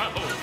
Bravo!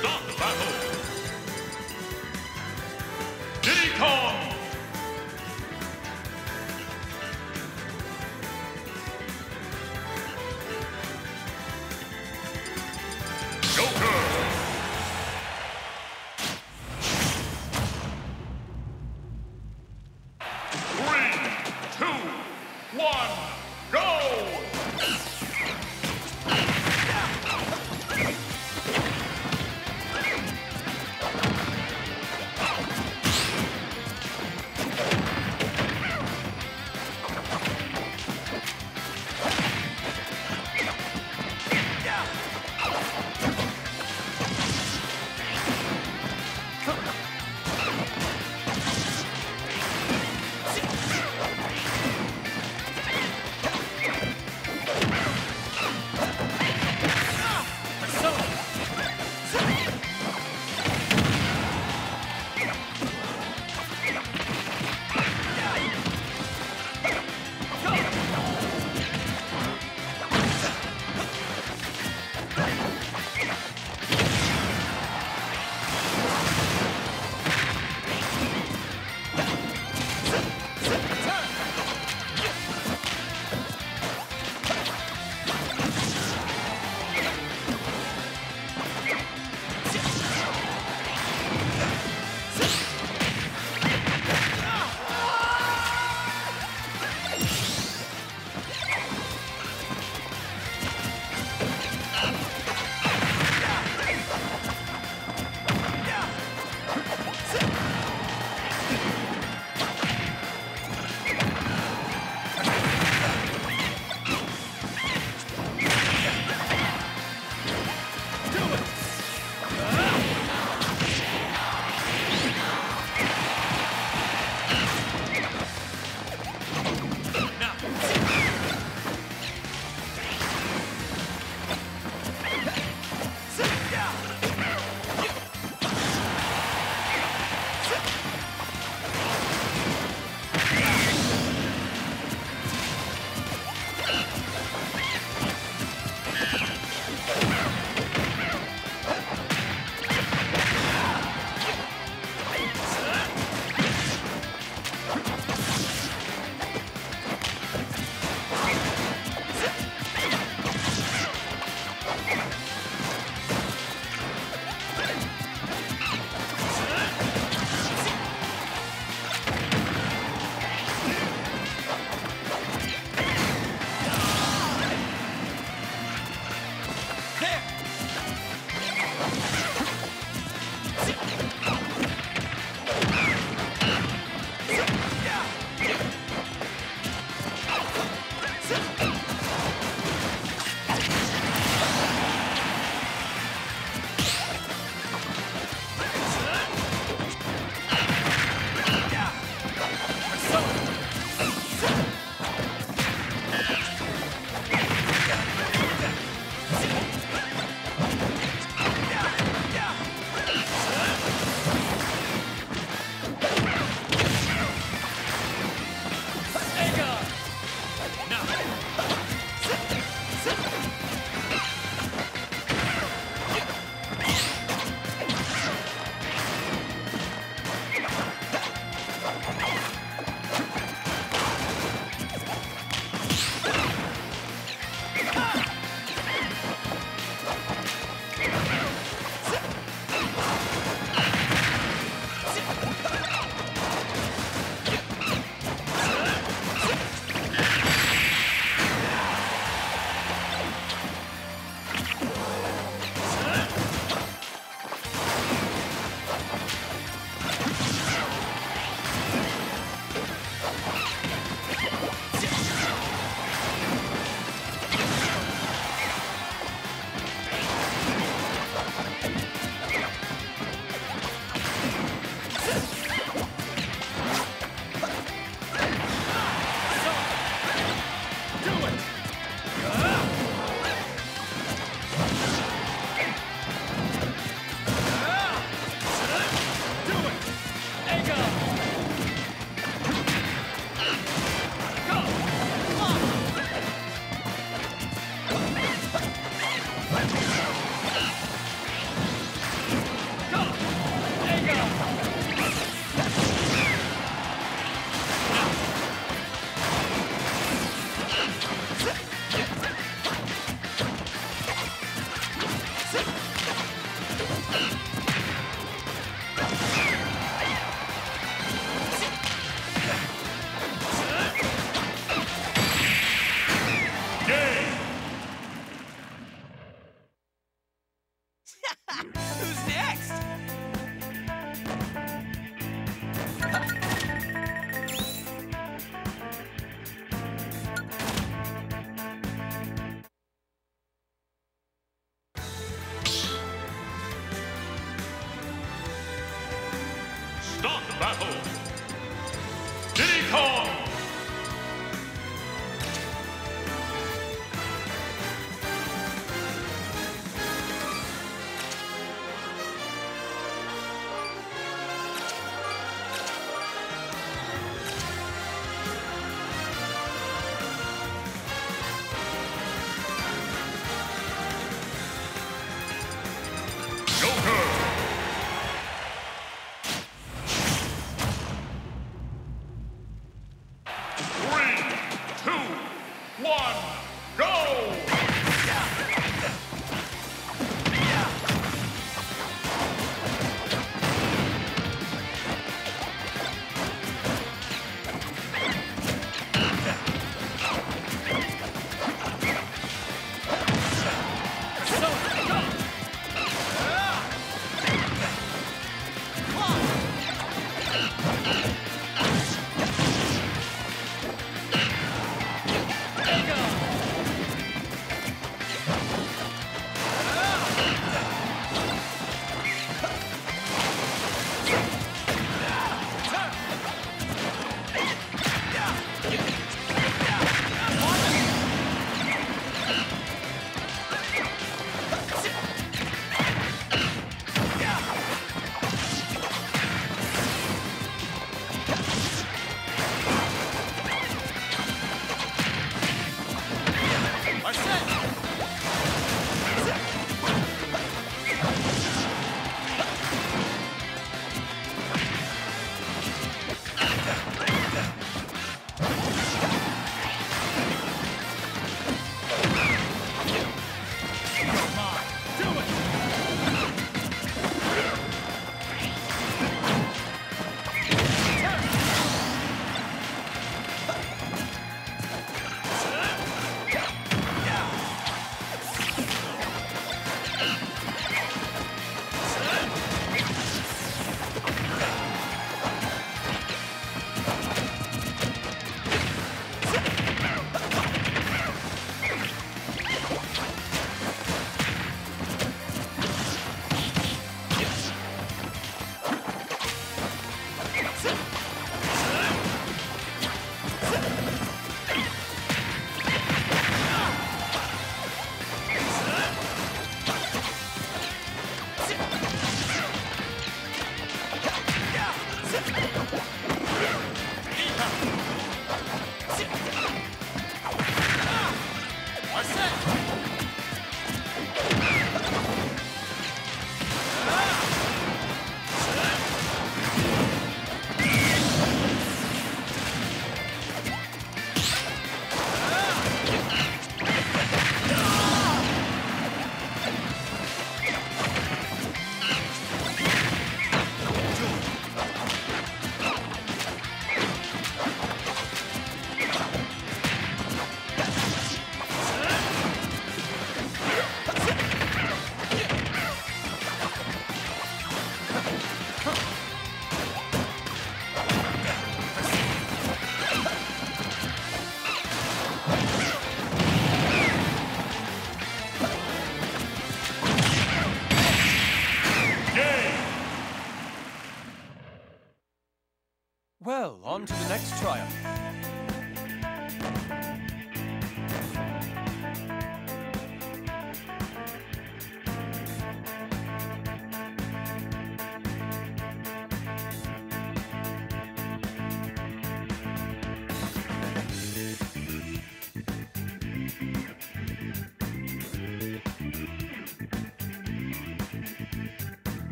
stop battle. Yeah.